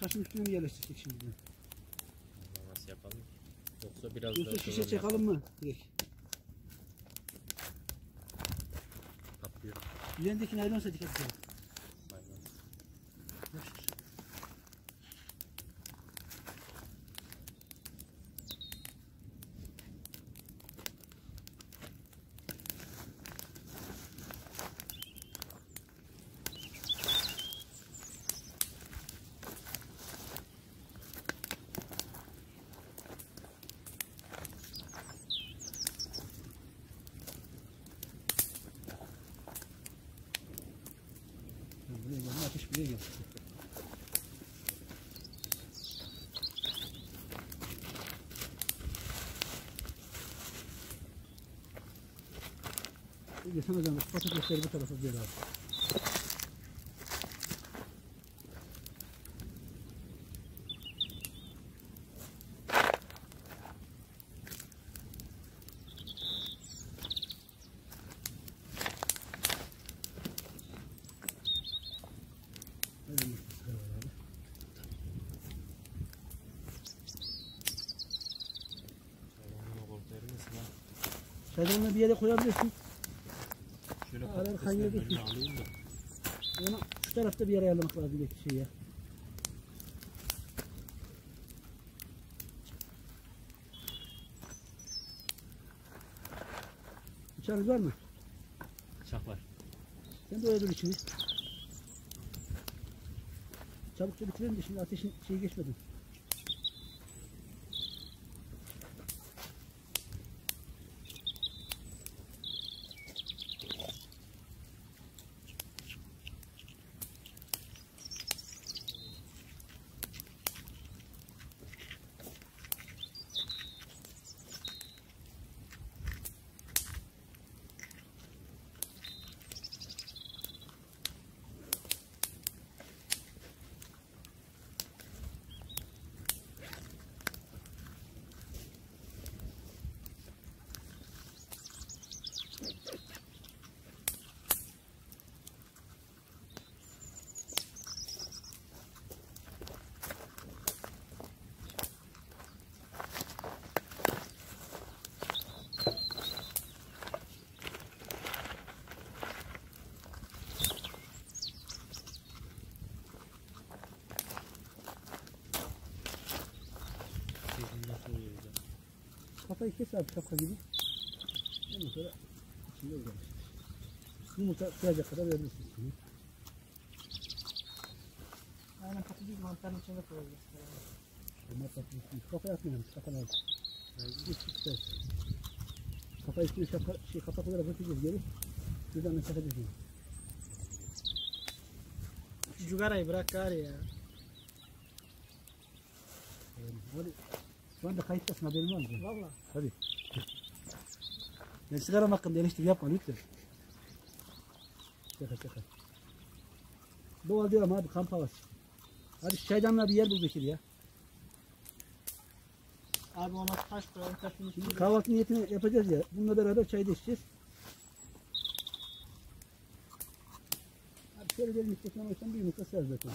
Taşın üstüne mi yerleştirsek şimdi? Nasıl yapalım? Yoksa biraz Yoksa daha şişe çakalım mı? Direkt. Patlıyor. Üzerindeki naylonsa dikkat edelim. Geçen hocam, patates bir tarafa bir abi. Çaydanlığı bir yere koyabilirsin. Şöyle Arar da. Onu şu tarafta bir yere ayarlamak lazım belki şey ya. Bıçağınız var mı? Bıçak var. Sen de oyadır içini. Çabukça bitirelim de şimdi ateşin şeyi geçmedi. Bizim nasıl oluyor ya? Kafayı kes abi şapka gibi. Sonra içinde uğraşır. Yumurta sığacak kadar verebilirsin içine. Aynen patates mantarın içine koyuyoruz. Onlar patlasın. Kafa yapmayalım. Kafa lazım. Kafa üstüne şapka, şey, kapak olarak atacağız geri. Şuradan mesafe edeceğim. Şu cugarayı bırak gari ya. Hadi. Şu anda kayıttasın haberin var mı? Valla. Tabii. Ben sigaram hakkında eleştiri yapma lütfen. Şaka şaka. Doğal diyorum abi kamp havası. Hadi şu çaydanlığa bir yer bul Bekir ya. Abi ona taş koyalım taşın Şimdi kahvaltı niyetine yapacağız ya. Bununla beraber çay da içeceğiz. Abi şöyle bir miktar sonra bir yumurta ser zaten.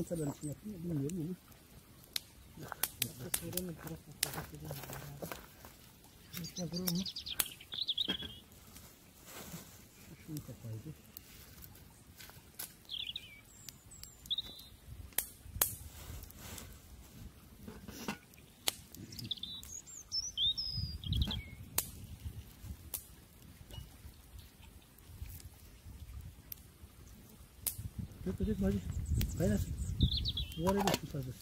ne kadar için yaptım bilmiyorum ama. Şurada kurur mu? Şunu kapaydı. Kötü kötü bacı. Kaynasın. Duvara geçsin fazla.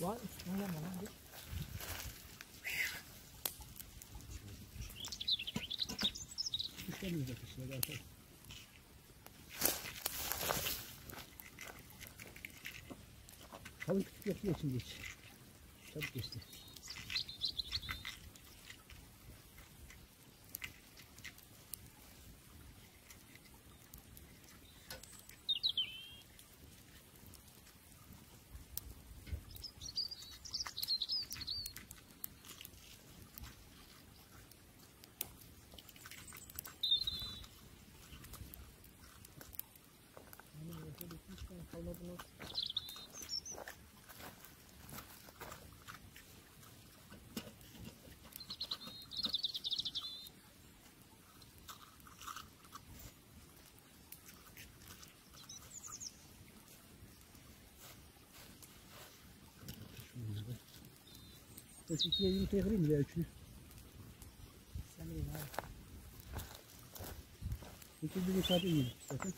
Var üstüne yeme lan. dur. Düşlemeyecek işte zaten. Kalın küçük yapıyor için geç. Çabuk geçti. Kalmadınız. Ben şu ikiye yumurtayı kırayım mı ya üçünü? Sen bilin abi. İki bir müsaade yiyelim zaten.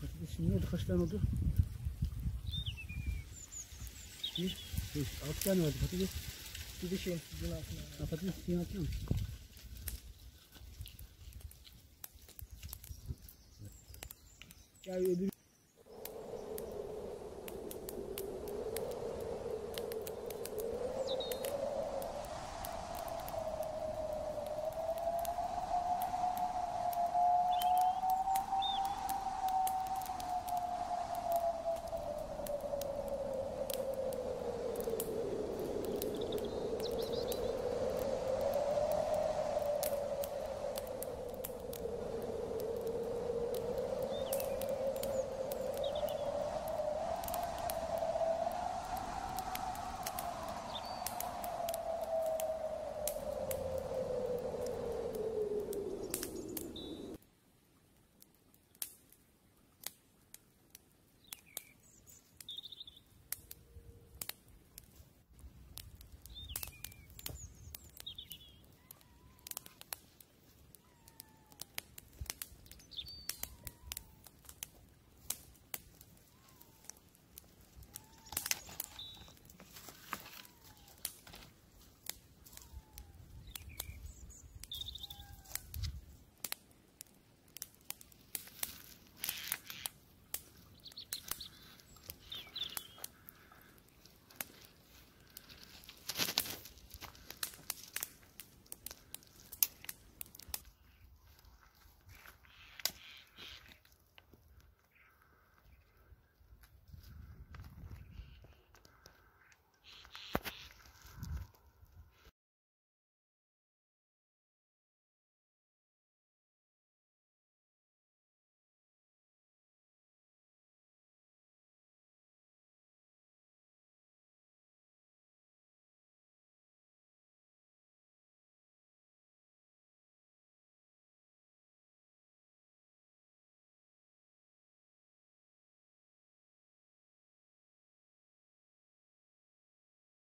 Patates şimdi ne oldu? Kaç tane oldu? Bir, beş, altı tane vardı patates. Bir de şeyin sizin altına. Ha, patates suyun altına mı? Ya öbür